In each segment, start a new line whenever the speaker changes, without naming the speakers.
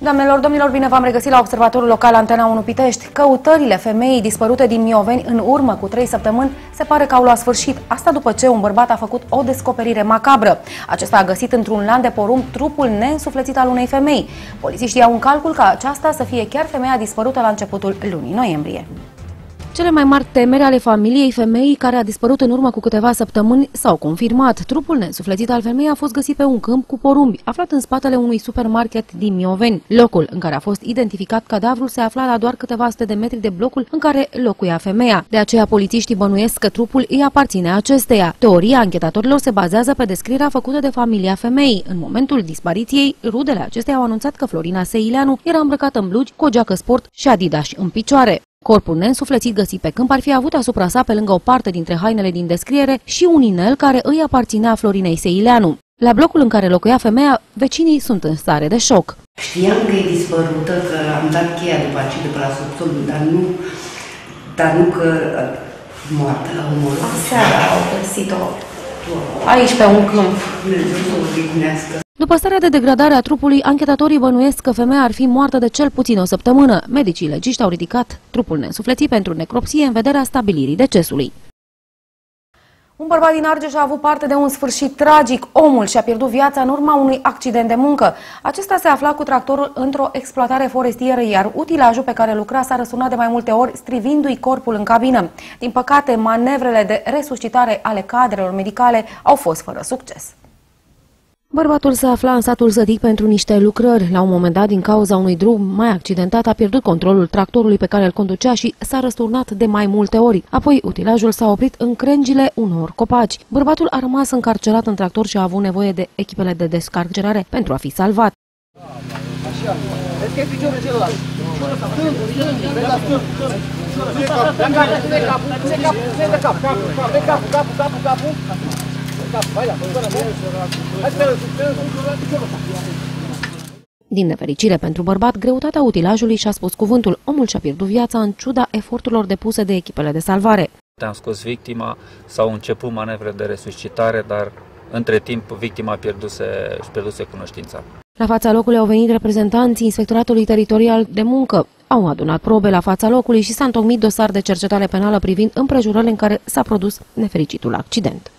Doamnelor, domnilor, bine v-am regăsit la Observatorul Local Antena 1 Pitești. Căutările femeii dispărute din Mioveni în urmă cu trei săptămâni se pare că au luat sfârșit. Asta după ce un bărbat a făcut o descoperire macabră. Acesta a găsit într-un lan de porumb trupul neînsuflețit al unei femei. Polițiștii au în calcul ca aceasta să fie chiar femeia dispărută la începutul lunii noiembrie. Cele mai mari temeri ale familiei femeii care a dispărut în urmă cu câteva săptămâni s-au confirmat. Trupul nesuflețit al femeii a fost găsit pe un câmp cu porumbi, aflat în spatele unui supermarket din Mioveni. Locul în care a fost identificat cadavrul se afla la doar câteva sute de metri de blocul în care locuia femeia. De aceea polițiștii bănuiesc că trupul îi aparține acesteia. Teoria anchetatorilor se bazează pe descrierea făcută de familia femeii. În momentul dispariției, rudele acesteia au anunțat că Florina Seileanu era îmbrăcată în blugi, cu o geacă sport și adidas în picioare. Corpul neînsuflețit găsit pe câmp ar fi avut asupra sa, pe lângă o parte dintre hainele din descriere, și un inel care îi aparținea Florinei Seileanu. La blocul în care locuia femeia, vecinii sunt în stare de șoc.
Știam că e dispărută, că am dat cheia după aceea de pe la subsol, dar nu, dar nu că moartă la omul ăla.
Aseară au găsit-o aici pe un câmp.
Dumnezeu să o odihnească.
După starea de degradare a trupului, anchetatorii bănuiesc că femeia ar fi moartă de cel puțin o săptămână. Medicii legiști au ridicat trupul neînsuflețit pentru necropsie în vederea stabilirii decesului. Un bărbat din Argeș a avut parte de un sfârșit tragic. Omul și-a pierdut viața în urma unui accident de muncă. Acesta se afla cu tractorul într-o exploatare forestieră, iar utilajul pe care lucra s-a răsunat de mai multe ori, strivindu-i corpul în cabină. Din păcate, manevrele de resuscitare ale cadrelor medicale au fost fără succes. Bărbatul se afla în satul Zădic pentru niște lucrări. La un moment dat, din cauza unui drum mai accidentat, a pierdut controlul tractorului pe care îl conducea și s-a răsturnat de mai multe ori. Apoi, utilajul s-a oprit în crengile unor copaci. Bărbatul a rămas încarcerat în tractor și a avut nevoie de echipele de descarcerare pentru a fi salvat. Din nefericire pentru bărbat, greutatea utilajului și-a spus cuvântul. Omul și-a pierdut viața în ciuda eforturilor depuse de echipele de salvare.
Am scos victima, s-au început manevre de resuscitare, dar între timp victima pierduse, își pierduse cunoștința.
La fața locului au venit reprezentanții Inspectoratului Teritorial de Muncă. Au adunat probe la fața locului și s-a întocmit dosar de cercetare penală privind împrejurările în care s-a produs nefericitul accident.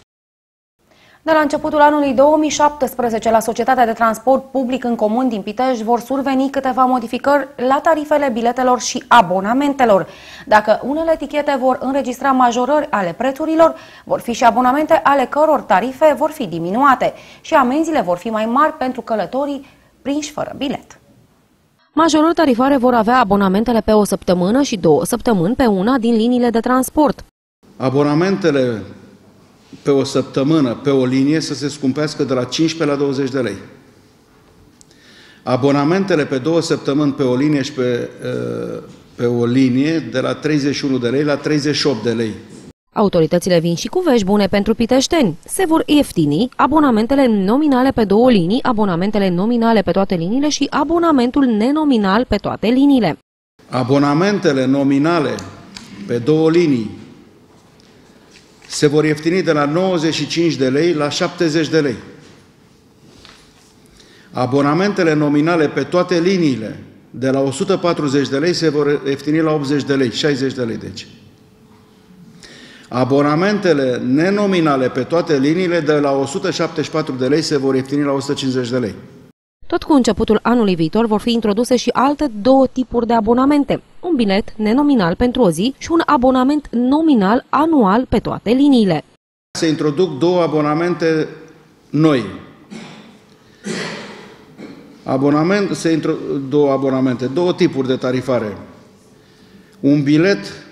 De la începutul anului 2017, la Societatea de Transport Public în Comun din Pitești vor surveni câteva modificări la tarifele biletelor și abonamentelor. Dacă unele etichete vor înregistra majorări ale prețurilor, vor fi și abonamente ale căror tarife vor fi diminuate și amenziile vor fi mai mari pentru călătorii prinși fără bilet. Majorări tarifare vor avea abonamentele pe o săptămână și două săptămâni pe una din liniile de transport.
Abonamentele pe o săptămână, pe o linie, să se scumpească de la 15 la 20 de lei. Abonamentele pe două săptămâni pe o linie și pe, uh, pe o linie de la 31 de lei la 38 de lei.
Autoritățile vin și cu vești bune pentru piteșteni. Se vor ieftini abonamentele nominale pe două linii, abonamentele nominale pe toate liniile și abonamentul nenominal pe toate liniile.
Abonamentele nominale pe două linii se vor ieftini de la 95 de lei la 70 de lei. Abonamentele nominale pe toate liniile de la 140 de lei se vor ieftini la 80 de lei, 60 de lei deci. Abonamentele nenominale pe toate liniile de la 174 de lei se vor ieftini la 150 de lei.
Tot cu începutul anului viitor vor fi introduse și alte două tipuri de abonamente. Un bilet nenominal pentru o zi și un abonament nominal anual pe toate liniile.
Se introduc două abonamente noi. Abonament, se intro, două abonamente, două tipuri de tarifare. Un bilet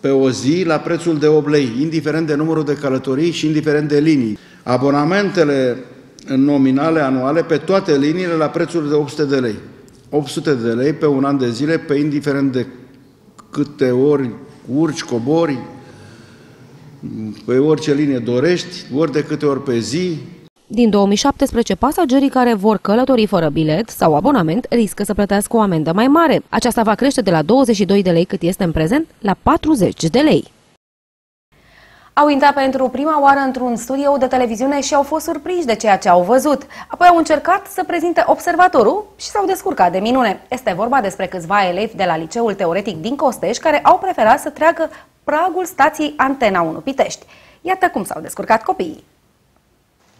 pe o zi la prețul de 8 lei, indiferent de numărul de călătorii și indiferent de linii. Abonamentele nominale anuale pe toate liniile la prețuri de 800 de lei. 800 de lei pe un an de zile, pe indiferent de câte ori urci, cobori, pe orice linie dorești, ori de câte ori pe zi.
Din 2017, pasagerii care vor călători fără bilet sau abonament riscă să plătească o amendă mai mare. Aceasta va crește de la 22 de lei cât este în prezent la 40 de lei. Au intrat pentru prima oară într-un studio de televiziune și au fost surprinși de ceea ce au văzut. Apoi au încercat să prezinte observatorul și s-au descurcat de minune. Este vorba despre câțiva elevi de la Liceul Teoretic din Costeș care au preferat să treacă pragul stației Antena 1 Pitești. Iată cum s-au descurcat copiii.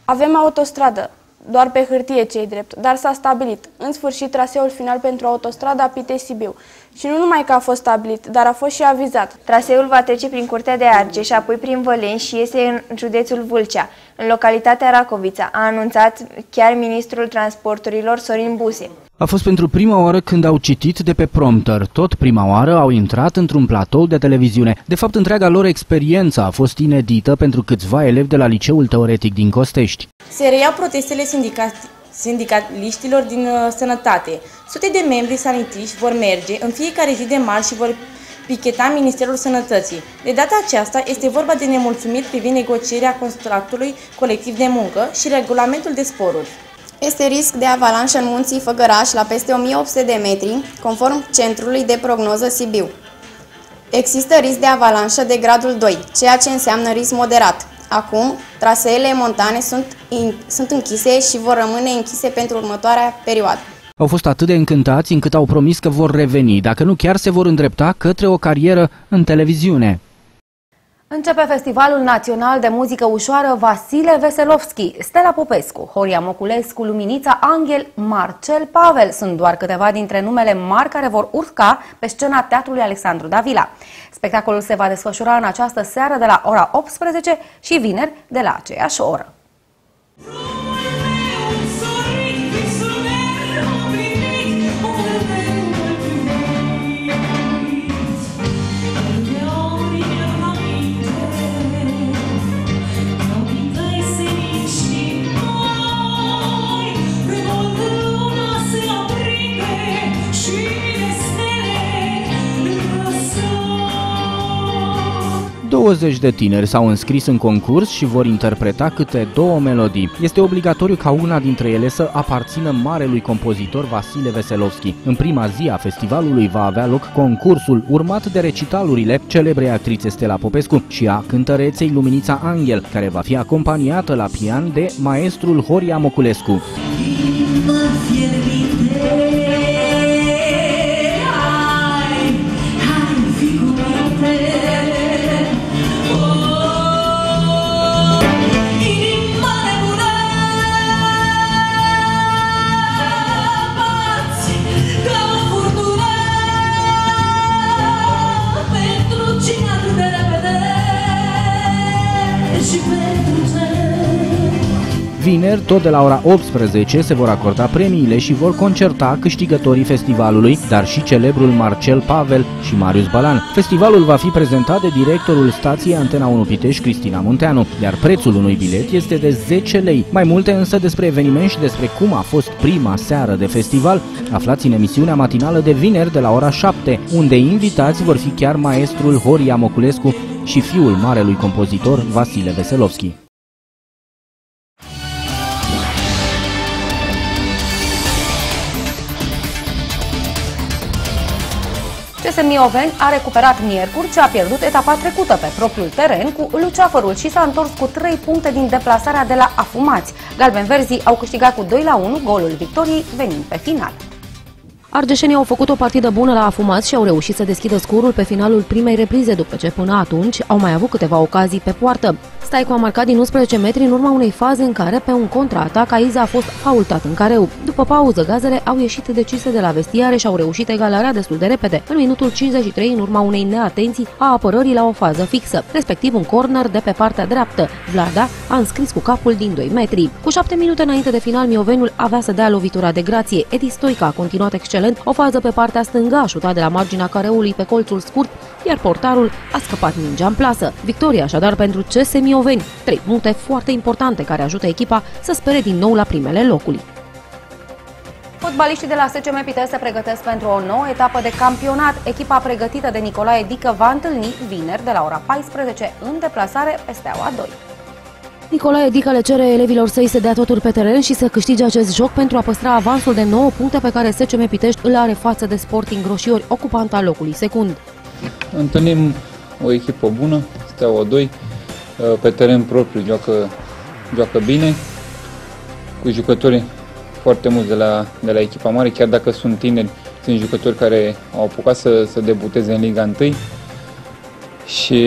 Avem autostradă, doar pe hârtie cei drept, dar s-a stabilit, în sfârșit, traseul final pentru autostrada Pitești-Sibiu. Și nu numai că a fost stabilit, dar a fost și avizat.
Traseul va trece prin Curtea de Argeș, apoi prin Văleni și iese în județul Vâlcea, în localitatea Racovița, a anunțat chiar ministrul transporturilor Sorin Buse.
A fost pentru prima oară când au citit de pe prompter. Tot prima oară au intrat într-un platou de televiziune. De fapt, întreaga lor experiență a fost inedită pentru câțiva elevi de la Liceul Teoretic din Costești.
Se reia protestele sindicat sindicaliștilor din uh, sănătate. Sute de membri sanitiști vor merge în fiecare zi de marți și vor picheta Ministerul Sănătății. De data aceasta este vorba de nemulțumiri privind negocierea contractului colectiv de muncă și regulamentul de sporuri.
Este risc de avalanșă în munții Făgăraș la peste 1800 de metri, conform Centrului de Prognoză Sibiu. Există risc de avalanșă de gradul 2, ceea ce înseamnă risc moderat. Acum, traseele montane sunt, in, sunt închise și vor rămâne închise pentru următoarea perioadă.
Au fost atât de încântați încât au promis că vor reveni, dacă nu chiar se vor îndrepta către o carieră în televiziune.
Începe Festivalul Național de Muzică Ușoară Vasile Veselovski, Stella Popescu, Horia Moculescu, Luminița Angel, Marcel Pavel sunt doar câteva dintre numele mari care vor urca pe scena Teatrului Alexandru Davila. Spectacolul se va desfășura în această seară de la ora 18 și vineri de la aceeași oră.
20 de tineri s-au înscris în concurs și vor interpreta câte două melodii. Este obligatoriu ca una dintre ele să aparțină marelui compozitor Vasile Veselovski. În prima zi a festivalului va avea loc concursul, urmat de recitalurile celebrei actrițe Stella Popescu și a cântăreței Luminița Angel, care va fi acompaniată la pian de maestrul Horia Moculescu. Vineri, tot de la ora 18, se vor acorda premiile și vor concerta câștigătorii festivalului, dar și celebrul Marcel Pavel și Marius Balan. Festivalul va fi prezentat de directorul stației Antena 1 Pitești, Cristina Munteanu, iar prețul unui bilet este de 10 lei. Mai multe însă despre eveniment și despre cum a fost prima seară de festival, aflați în emisiunea matinală de vineri de la ora 7, unde invitați vor fi chiar maestrul Horia Moculescu și fiul marelui compozitor Vasile Veselovski.
CS Mioveni a recuperat miercuri ce a pierdut etapa trecută pe propriul teren cu Luceafărul și s-a întors cu 3 puncte din deplasarea de la Afumați. Galben-Verzii au câștigat cu 2 la 1 golul victoriei venind pe final. Argeșenii au făcut o partidă bună la afumați și au reușit să deschidă scorul pe finalul primei reprize, după ce până atunci au mai avut câteva ocazii pe poartă. Staicu a marcat din 11 metri în urma unei faze în care, pe un contraatac, Aiza a fost faultat în careu. După pauză, gazele au ieșit decise de la vestiare și au reușit egalarea destul de repede. În minutul 53, în urma unei neatenții a apărării la o fază fixă, respectiv un corner de pe partea dreaptă. Vlada a înscris cu capul din 2 metri. Cu 7 minute înainte de final, Mioveniul avea să dea lovitura de grație. Edi Stoica a continuat excelent, o fază pe partea stângă, a șutat de la marginea careului pe colțul scurt, iar portarul a scăpat mingea în plasă. Victoria așadar pentru CS Mioveni. Trei puncte foarte importante care ajută echipa să spere din nou la primele locuri. Fotbaliștii de la SCM Pitești se pregătesc pentru o nouă etapă de campionat. Echipa pregătită de Nicolae Dică va întâlni vineri de la ora 14 în deplasare pe Steaua 2. Nicolae Dică le cere elevilor săi să dea totul pe teren și să câștige acest joc pentru a păstra avansul de 9 puncte pe care SCM Pitești îl are față de Sporting Groșiori, ocupanta locului secund.
Întâlnim o echipă bună, Steaua 2, pe teren propriu, joacă, joacă bine, cu jucători foarte mulți de la, de la echipa mare, chiar dacă sunt tineri, sunt jucători care au apucat să, să debuteze în Liga 1 și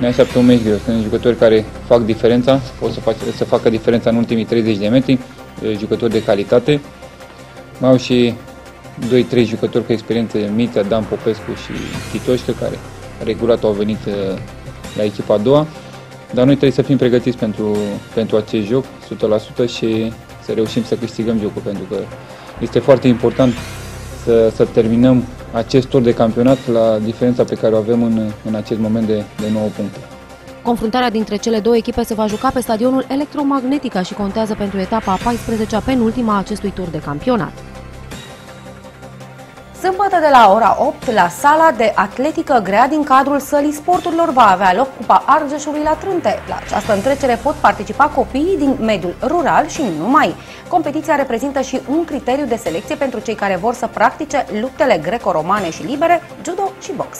ne așteaptă un meci greu. Sunt jucători care fac diferența, pot să, fac, să facă diferența în ultimii 30 de metri, jucători de calitate. Mai au și 2-3 jucători cu experiență, Mitea, Dan Popescu și Chitoșcă, care regulat au venit la echipa a doua. Dar noi trebuie să fim pregătiți pentru, pentru acest joc, 100% și să reușim să câștigăm jocul, pentru că este foarte important să, să terminăm acest tur de campionat la diferența pe care o avem în, în acest moment de, de 9 puncte.
Confruntarea dintre cele două echipe se va juca pe stadionul Electromagnetica și contează pentru etapa a 14-a penultima a acestui tur de campionat. Sâmbătă de la ora 8 la sala de atletică grea din cadrul sălii sporturilor va avea loc Cupa Argeșului la Trânte. La această întrecere pot participa copiii din mediul rural și nu numai. Competiția reprezintă și un criteriu de selecție pentru cei care vor să practice luptele greco-romane și libere, judo și box.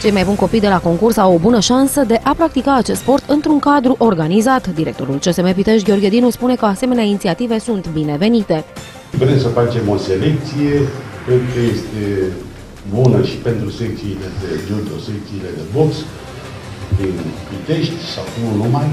Cei mai buni copii de la concurs au o bună șansă de a practica acest sport într-un cadru organizat. Directorul CSM Pitești Gheorghe Dinu spune că asemenea inițiative sunt binevenite.
Vrem să facem o selecție Cred că este bună și pentru secțiile de judo, secțiile de box din Pitești sau nu numai.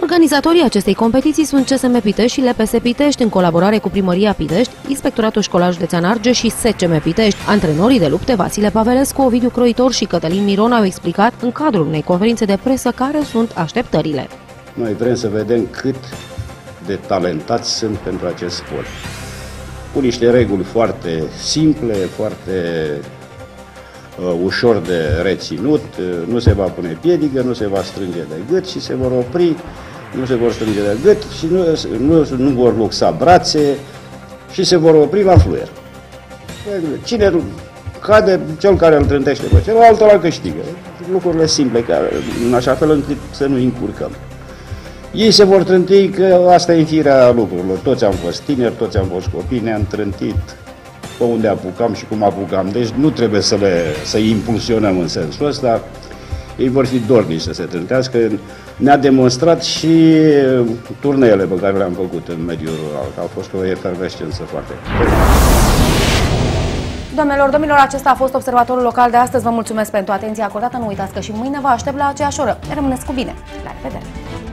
Organizatorii acestei competiții sunt CSM Pitești și LPS Pitești în colaborare cu Primăria Pitești, Inspectoratul Școlar Județean Arge și SCM Pitești. Antrenorii de lupte Vasile Pavelescu, Ovidiu Croitor și Cătălin Miron au explicat în cadrul unei conferințe de presă care sunt așteptările.
Noi vrem să vedem cât de talentați sunt pentru acest sport cu niște reguli foarte simple, foarte uh, ușor de reținut, uh, nu se va pune piedică, nu se va strânge de gât și se vor opri, nu se vor strânge de gât și nu, nu, nu vor luxa brațe și se vor opri la fluier. Cine cade, cel care îl trântește pe celălalt, ăla câștigă. Lucrurile simple, care, în așa fel încât să nu încurcăm. Ei se vor trânti că asta e în firea lucrurilor. Toți am fost tineri, toți am fost copii, ne-am trântit pe unde apucam și cum apucam. Deci nu trebuie să le să impulsionăm în sensul ăsta. Ei vor fi dornici să se trântească. Ne-a demonstrat și turneele pe care le-am făcut în mediul rural, că au fost o efervescență foarte.
Doamnelor, domnilor, acesta a fost observatorul local de astăzi. Vă mulțumesc pentru atenția acordată. Nu uitați că și mâine vă aștept la aceeași oră. Rămâneți cu bine. La revedere!